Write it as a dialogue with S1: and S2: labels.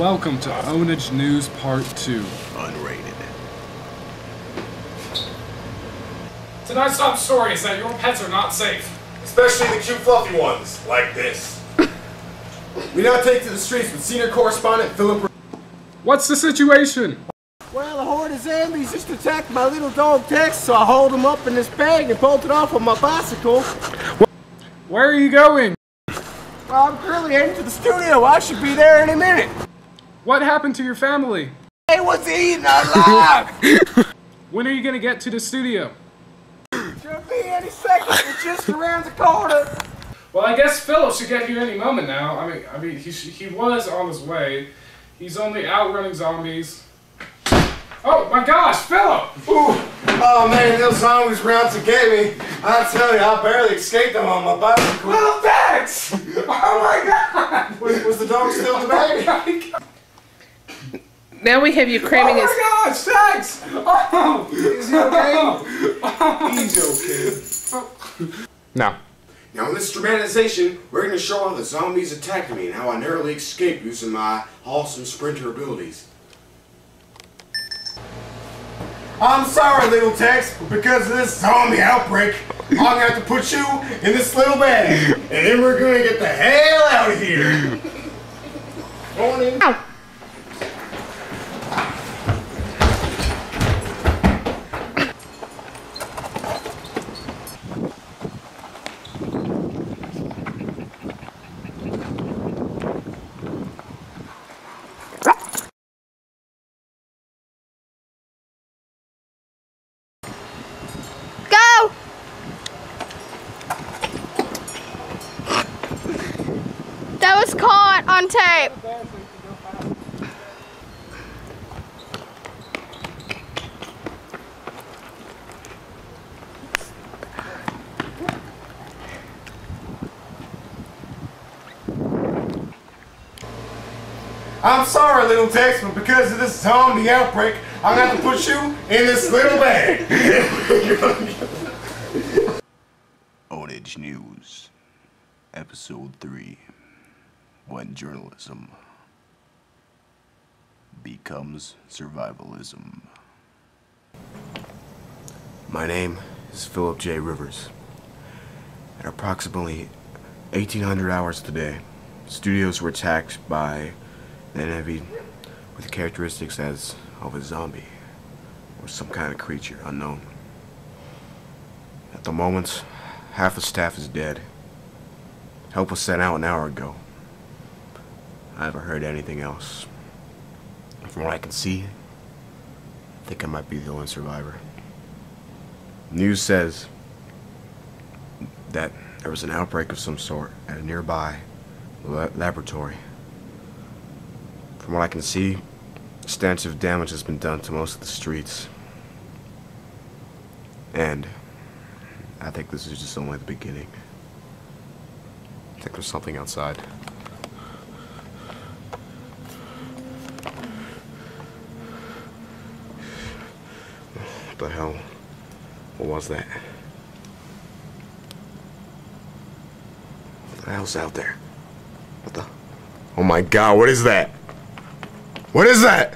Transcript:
S1: welcome to Ownage News Part 2.
S2: Unrated.
S1: Tonight's top story is that your pets are not safe.
S3: Especially the cute fluffy ones, like this. we now take to the streets with senior correspondent Philip.
S1: What's the situation?
S4: Well, the horde of zombies just attacked my little dog Tex, so I hauled him up in this bag and bolted off on my bicycle.
S1: Where are you going?
S4: Well, I'm currently heading to the studio. I should be there any minute.
S1: What happened to your family?
S4: They was eaten alive!
S1: When are you gonna get to the studio?
S4: Should be any second. It's just around the corner.
S1: Well, I guess Philip should get here any moment now. I mean, I mean, he sh- he was on his way. He's only outrunning zombies. Oh my gosh, Philip!
S3: Ooh. Oh man, those zombies were out to get me. I tell you, I barely escaped them on my bicycle.
S1: Oh, thanks! Oh my god!
S3: Was, was the dog still in the bag?
S5: Now we have you cramming oh his.
S1: Oh my gosh, thanks! Oh!
S3: Is he okay? He's okay.
S1: No.
S3: Now in this dramatization, we're going to show how the zombies attacked me and how I narrowly escaped using my awesome sprinter abilities. I'm sorry, little Tex, but because of this zombie outbreak, I'm gonna have to put you in this little bag, and then we're gonna get the hell out of here. Going in.
S6: Go! That was caught on tape.
S3: I'm sorry, little Tex, but because of this zombie outbreak, I'm gonna have to put you in this little bag.
S2: Ownage News. Episode 3. When journalism becomes survivalism. My name is Philip J. Rivers. At approximately 1800 hours today, studios were attacked by an enemy with characteristics as of a zombie or some kind of creature unknown. At the moment, half the staff is dead. Help was sent out an hour ago. I haven't heard anything else. From what I can see, I think I might be the only survivor. News says that there was an outbreak of some sort at a nearby la- laboratory. From what I can see, extensive damage has been done to most of the streets. And I think this is just only the beginning. I think there's something outside. What the hell? What was that? What the hell's out there? What the? Oh my god, what is that? What is that?